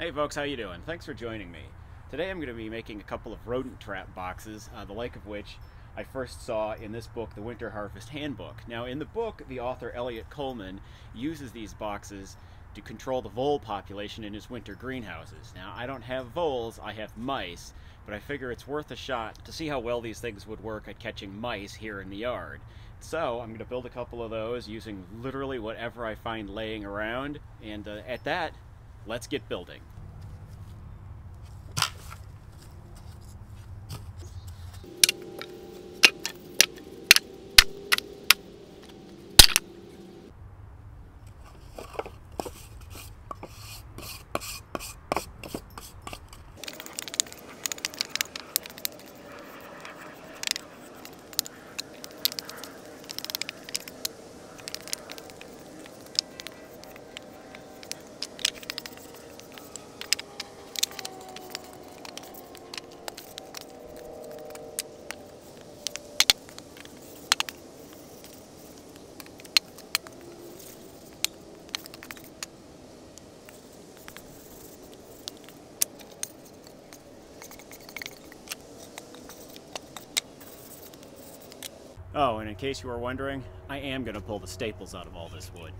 Hey folks, how you doing? Thanks for joining me. Today I'm going to be making a couple of rodent trap boxes, uh, the like of which I first saw in this book, The Winter Harvest Handbook. Now in the book, the author Eliot Coleman uses these boxes to control the vole population in his winter greenhouses. Now I don't have voles, I have mice, but I figure it's worth a shot to see how well these things would work at catching mice here in the yard. So I'm going to build a couple of those using literally whatever I find laying around, and uh, at that, let's get building. Oh, and in case you were wondering, I am going to pull the staples out of all this wood.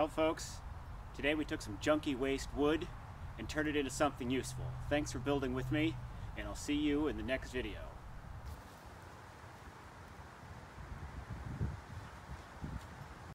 Well, folks, today we took some junky waste wood and turned it into something useful. Thanks for building with me, and I'll see you in the next video.